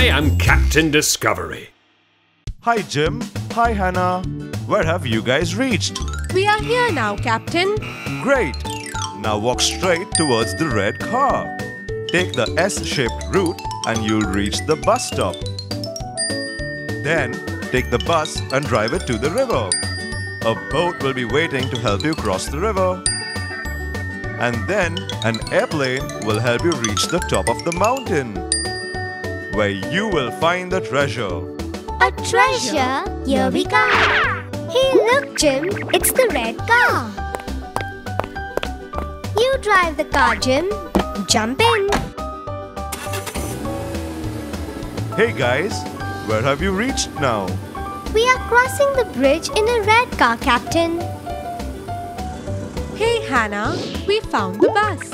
I am Captain Discovery. Hi, Jim. Hi, Hannah. Where have you guys reached? We are here now, Captain. Great. Now walk straight towards the red car. Take the S-shaped route and you'll reach the bus stop. Then, take the bus and drive it to the river. A boat will be waiting to help you cross the river. And then, an airplane will help you reach the top of the mountain, where you will find the treasure. A treasure? Here we go. Hey, look, Jim. It's the red car. You drive the car, Jim. Jump in. Hey guys, where have you reached now? We are crossing the bridge in a red car, Captain. Hey, Hannah, we found the bus.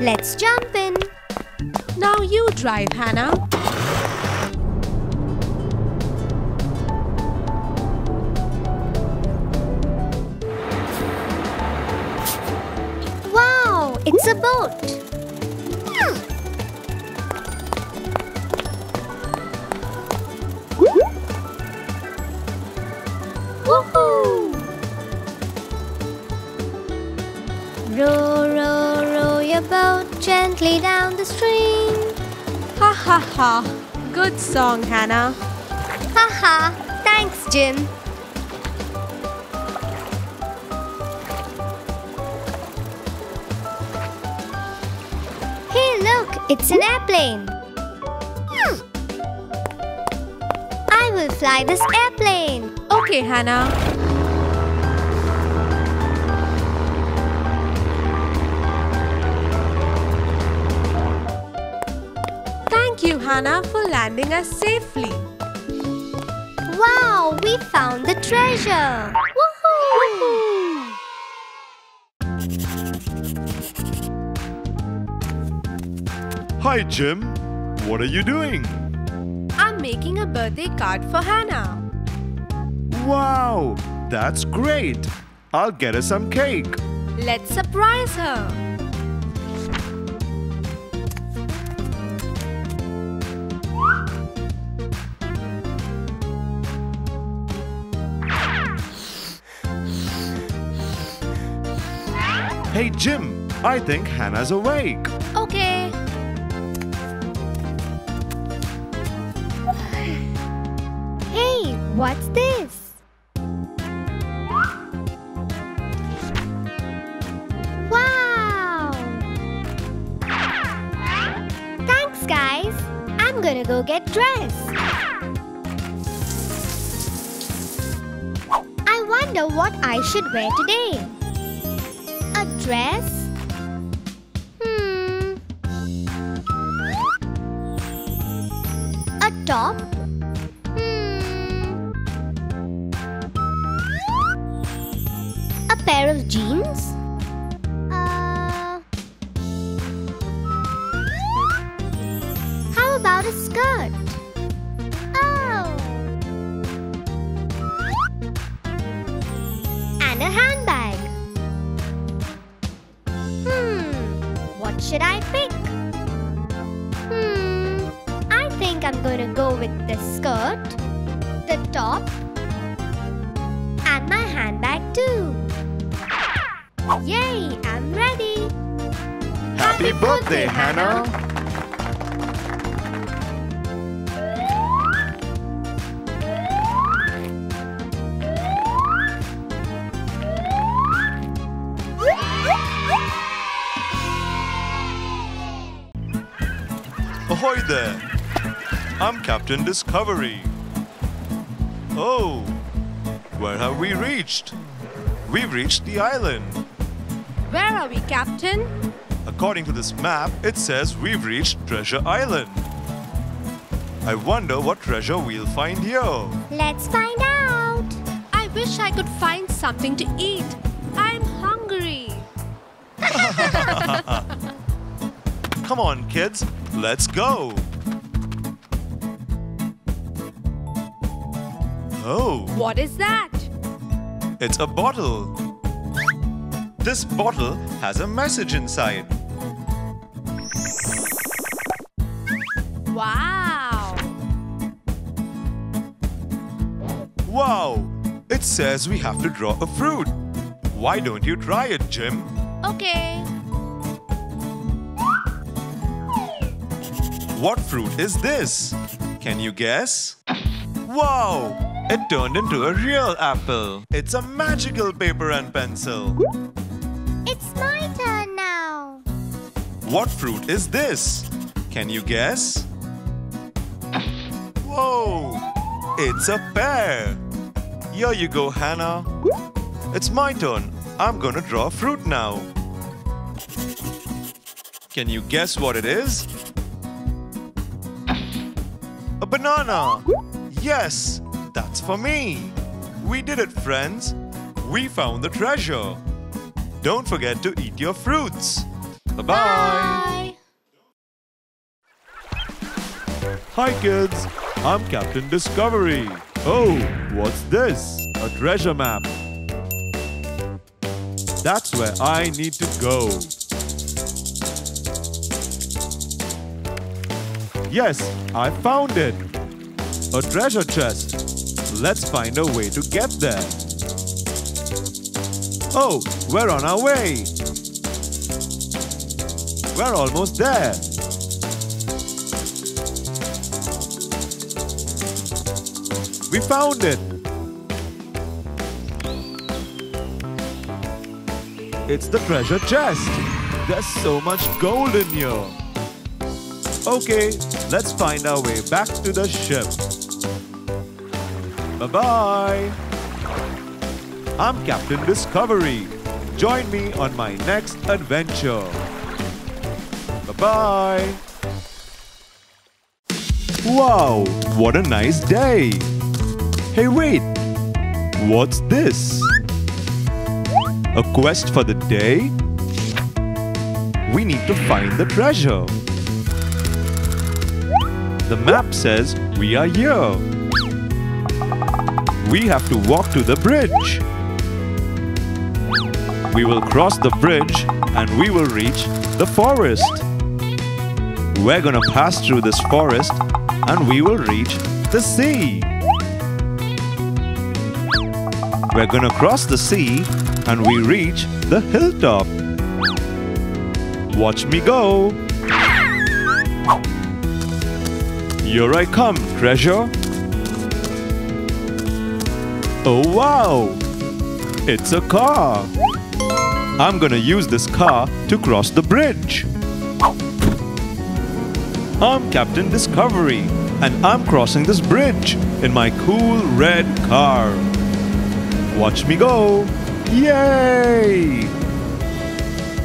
Let's jump in. Now you drive, Hannah. Wow, it's a boat. Row, row, row your boat gently down the stream. Ha ha. Good song, Hannah. Ha ha. thanks, Jim. Hey, look, it's an airplane. Hmm. I will fly this airplane. Okay, Hannah. Hannah, for landing us safely. Wow, we found the treasure. Woohoo! Hi Jim, what are you doing? I'm making a birthday card for Hannah. Wow, that's great. I'll get her some cake. Let's surprise her. Hey Jim, I think Hannah's awake. Okay. Hey, what's this? Wow! Thanks, guys. I'm gonna go get dressed. I wonder what I should wear today. Dress? Hmm. A top? Hmm. A pair of jeans? I'm going to go with the skirt, the top, and my handbag too. Yay! I'm ready. Happy birthday, Hannah. Ahoy Captain Discovery. Oh, where have we reached? We've reached the island. Where are we, Captain? According to this map, it says we've reached Treasure Island. I wonder what treasure we'll find here. Let's find out. I wish I could find something to eat. I'm hungry. Come on, kids, let's go. Oh, What is that? it's a bottle. This bottle has a message inside. Wow! Wow! It says we have to draw a fruit. Why don't you try it, Jim? Okay. What fruit is this? Can you guess? Wow! It turned into a real apple. It's a magical paper and pencil. It's my turn now. What fruit is this? Can you guess? Whoa! It's a pear. Here you go, Hannah. It's my turn. I'm gonna draw a fruit now. Can you guess what it is? A banana. Yes, that's for me. We did it, friends. We found the treasure. Don't forget to eat your fruits. Bye-bye. Hi kids, I'm Captain Discovery. Oh, what's this? A treasure map. That's where I need to go. Yes, I found it. A treasure chest. Let's find a way to get there. Oh, we're on our way. We're almost there. We found it! It's the treasure chest! There's so much gold in here! Okay, let's find our way back to the ship. Bye-bye! I'm Captain Discovery. Join me on my next adventure. Bye-bye! Wow, what a nice day! Hey, wait! What's this? A quest for the day? We need to find the treasure. The map says we are here. We have to walk to the bridge. We will cross the bridge and we will reach the forest. We're gonna pass through this forest and we will reach the sea. We're gonna cross the sea and we reach the hilltop. Watch me go. Here I come, treasure. Oh wow! It's a car. I'm gonna use this car to cross the bridge. I'm Captain Discovery, and I'm crossing this bridge in my cool red car. Watch me go! Yay!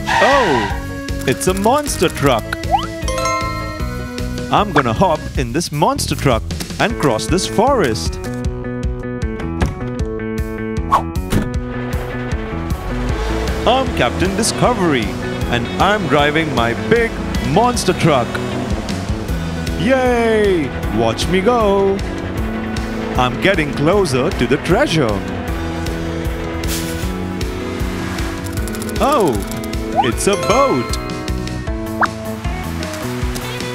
Oh, it's a monster truck. I'm gonna hop in this monster truck and cross this forest. I'm Captain Discovery, and I'm driving my big monster truck. Yay! Watch me go! I'm getting closer to the treasure. Oh, it's a boat.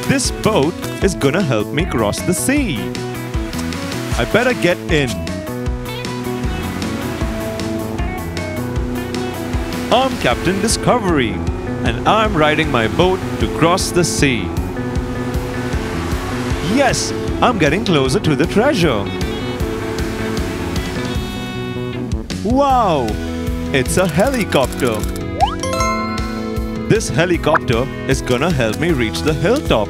This boat is gonna help me cross the sea. I better get in. I'm Captain Discovery, and I'm riding my boat to cross the sea. Yes, I'm getting closer to the treasure. Wow, it's a helicopter. This helicopter is gonna help me reach the hilltop.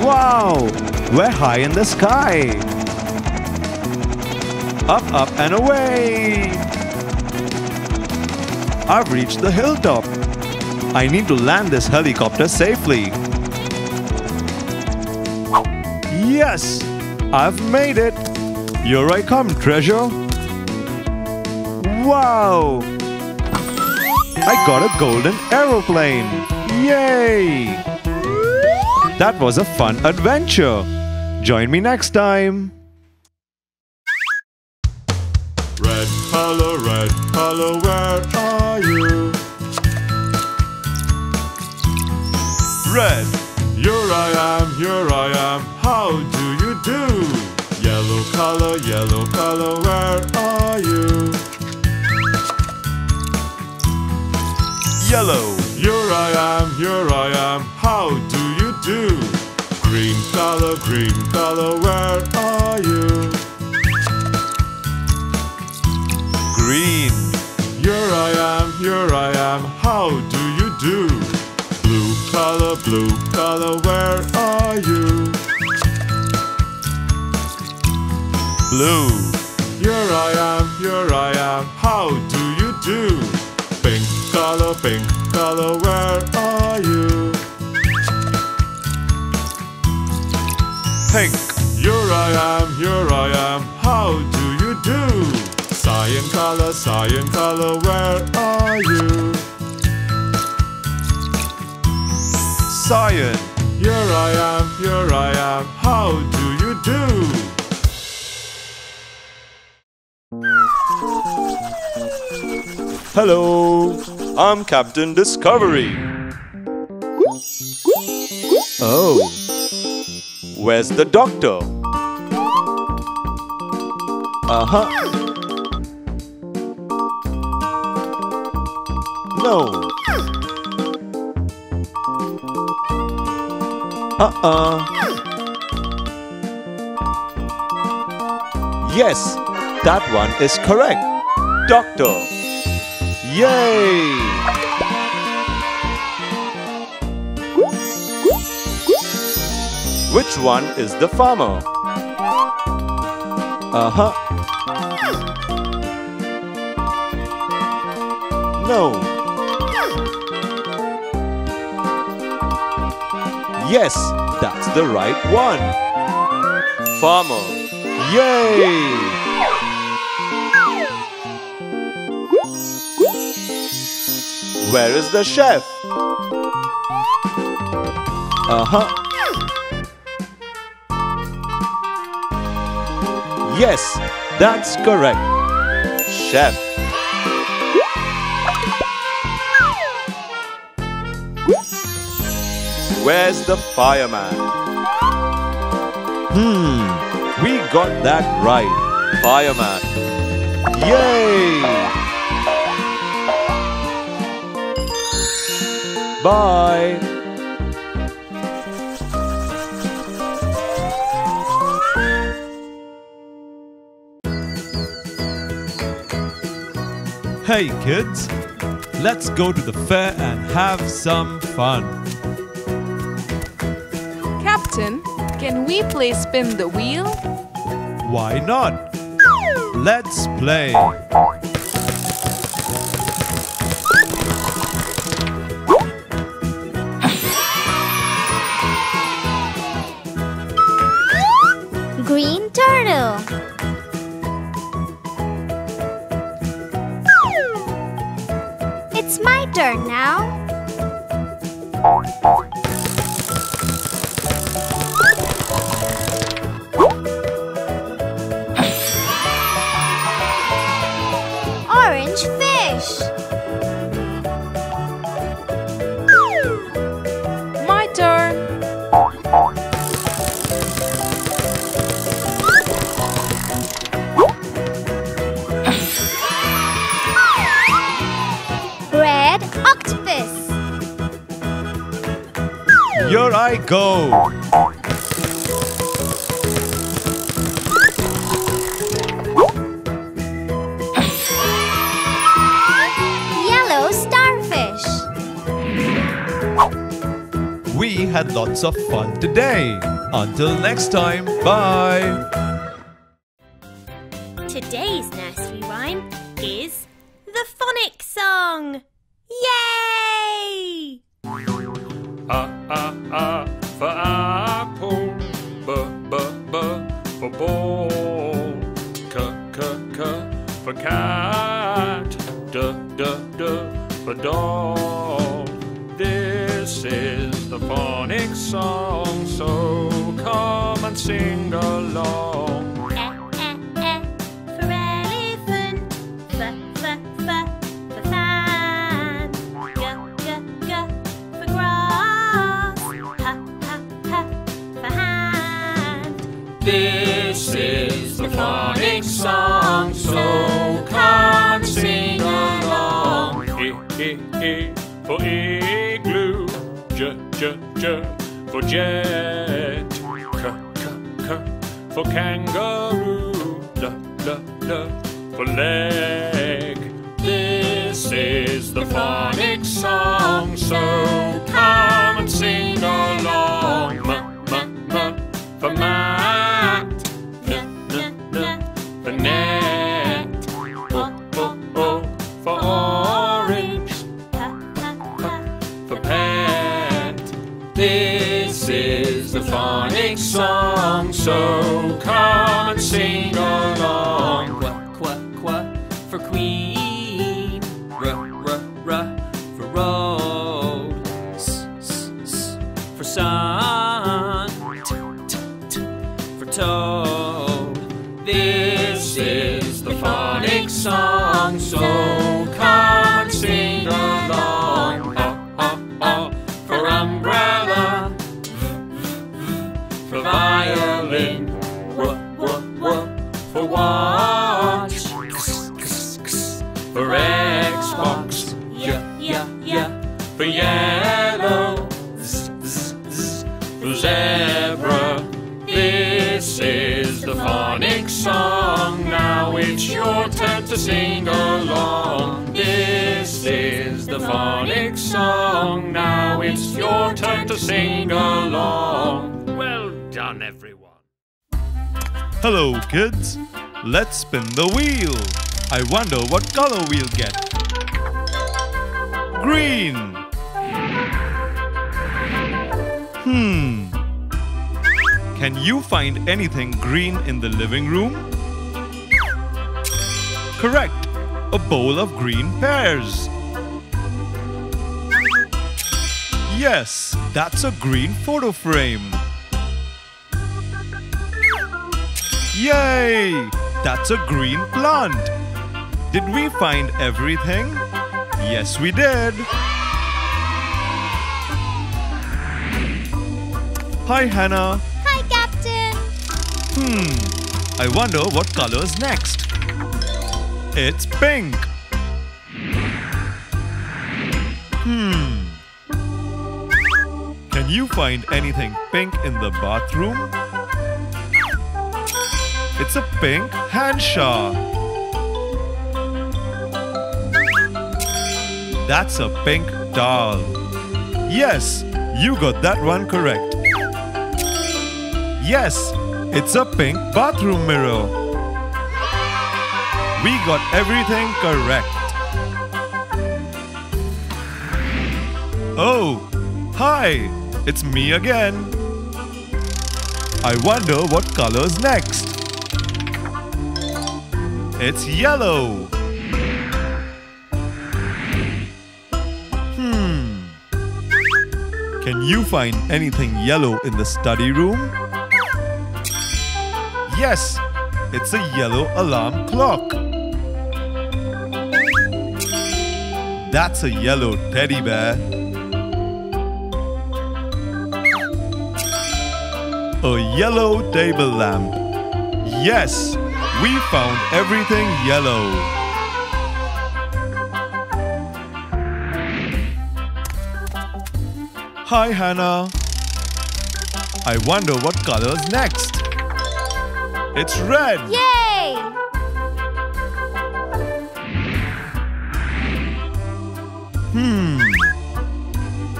Wow, we're high in the sky. Up, up and away. I've reached the hilltop. I need to land this helicopter safely. Yes! I've made it! Here I come, treasure! Wow! I got a golden aeroplane! Yay! That was a fun adventure! Join me next time! Red color, red color, where are you? Red, Here I am, here I am, how do you do? Yellow color, yellow color, where are you? Yellow. Here I am, here I am, how do you do? Green color, green color, where are you? Here I am, here I am, how do you do? Blue color, blue color, where are you? Blue. Here I am, here I am, how do you do? Pink color, pink color, where are you? Pink. Here I am, here I am, how do you do? Cyan color, cyan color, where are you? Cyan. Here I am, here I am, how do you do? Hello, I'm Captain Discovery. Oh, where's the doctor? Uh No. Uh uh. Yes, that one is correct. Doctor. Yay! Which one is the farmer? Uh huh. No. Yes, that's the right one. Farmer. Yay! Where is the chef? Uh huh. Yes, that's correct. Chef. Where's the fireman? Hmm, we got that right. Fireman. Yay! Bye. Hey kids, let's go to the fair and have some fun. Captain, can we play spin the wheel? Why not? Let's play. Green turtle. It's my turn now. Orange fish. My turn. Red octopus. Here I go. Had lots of fun today. Until next time, bye. Today's nursery rhyme is the phonics song. Yay! A, A, A for apple. B, B, B for ball. C, C, C for cat. D, D, D for dog. This is the phonics song, so come and sing along. This is the phonic song, so come sing along. E, e, e for igloo, j, j, j for jet. K, K, K for kangaroo. L, L, L for leg. This is the phonic song, so come and sing along. M, M, M for mat. N, N, N for net. Is phonic song, so come and sing along. Qua, qua, qua for queen. R, r, r for road. S, s, s for sun. T, t, t for toad. This is the phonic song, so come and sing along. Is the phonic song. Now it's your turn to sing along. Well done, everyone. Hello, kids. Let's spin the wheel. I wonder what color we'll get. Green. Hmm. Can you find anything green in the living room? Correct. A bowl of green pears. Yes, that's a green photo frame. Yay! That's a green plant. Did we find everything? Yes, we did. Hi, Hannah. Hi, Captain. Hmm. I wonder what color's next. It's pink. You find anything pink in the bathroom? It's a pink hand shower. That's a pink doll. Yes, you got that one correct. Yes, it's a pink bathroom mirror. We got everything correct. Oh, hi, it's me again. I wonder what color's next. It's yellow. Hmm. Can you find anything yellow in the study room? Yes, it's a yellow alarm clock. That's a yellow teddy bear. A yellow table lamp. Yes, we found everything yellow. Hi, Hannah. I wonder what color's next. It's red. Yay! Hmm.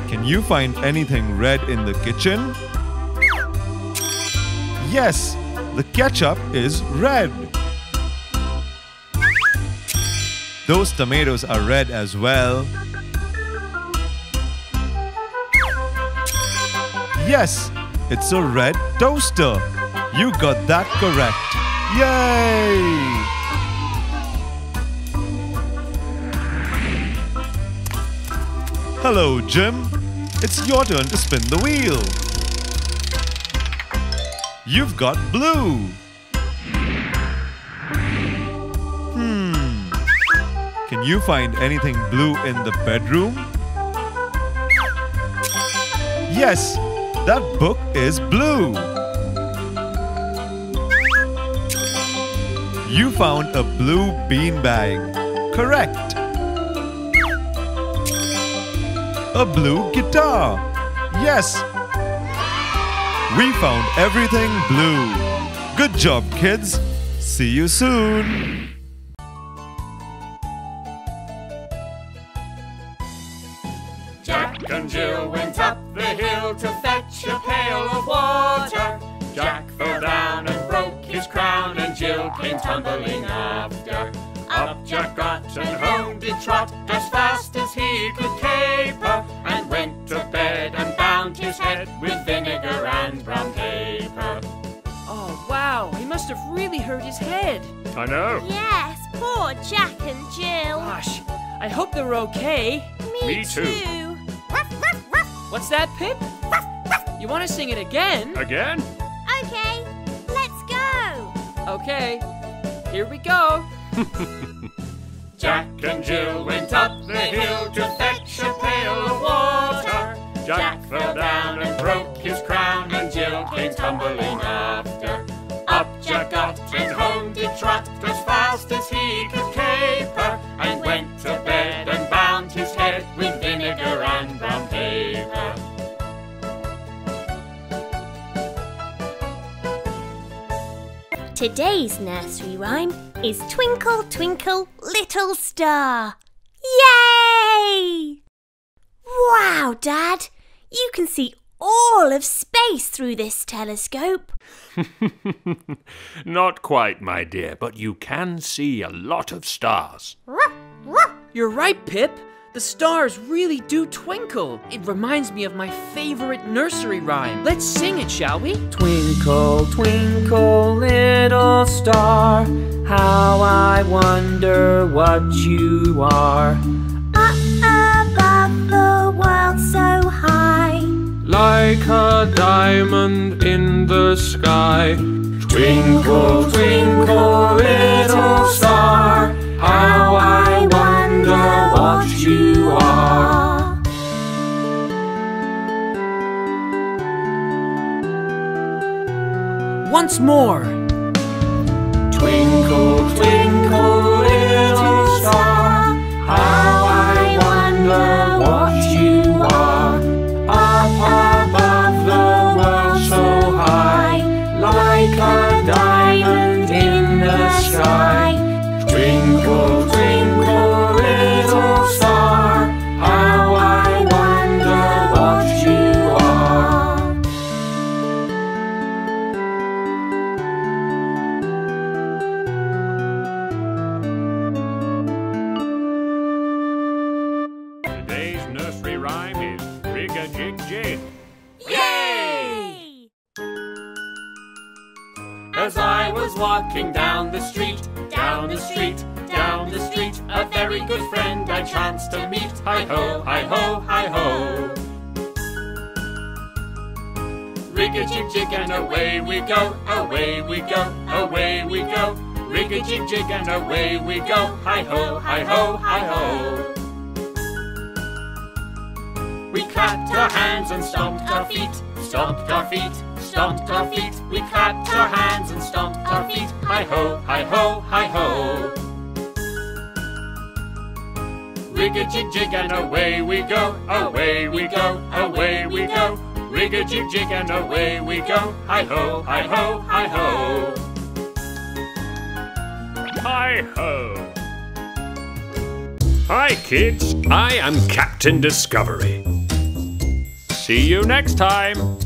Can you find anything red in the kitchen? Yes, the ketchup is red. Those tomatoes are red as well. Yes, it's a red toaster. You got that correct. Yay! Hello, Jim. It's your turn to spin the wheel. You've got blue. Hmm. Can you find anything blue in the bedroom? Yes, that book is blue. You found a blue beanbag. Correct. A blue guitar. Yes. We found everything blue. Good job, kids. See you soon. Jack and Jill went up the hill to fetch a pail of water. Jack fell down and broke his crown, and Jill came tumbling after. Up Jack got and home did trot as fast as he could have really hurt his head. I know. Yes, poor Jack and Jill. Gosh, I hope they're okay. Me too. What's that, Pip? You want to sing it again? Again? Okay, let's go. Okay, here we go. Jack and Jill went up the hill to fetch a pail of water. Jack fell down and broke his crown, and Jill came tumbling after. Trot as fast as he could caper, and went to bed and bound his head with vinegar and brown paper. Today's nursery rhyme is Twinkle, Twinkle, Little Star. Yay! Wow, Dad! You can see all of space through this telescope. Not quite, my dear, but you can see a lot of stars. You're right, Pip. The stars really do twinkle. It reminds me of my favorite nursery rhyme. Let's sing it, shall we? Twinkle, twinkle, little star, how I wonder what you are. Like a diamond in the sky. Twinkle, twinkle, little star, how I wonder what you are. Once more. Twinkle, twinkle, little star, how I wonder away we go, away we go. Rig a jig jig and away we go. Hi ho, hi ho, hi ho. We clapped our hands and stomped our feet, stomped our feet, stomped our feet. We clapped our hands and stomped our feet. Hi ho, hi ho, hi ho. Rig a jig jig and away we go, away we go, away we go. Rig a jig jig and away we go. Hi ho, hi ho, hi ho. Hi ho. Hi kids, I am Captain Discovery. See you next time.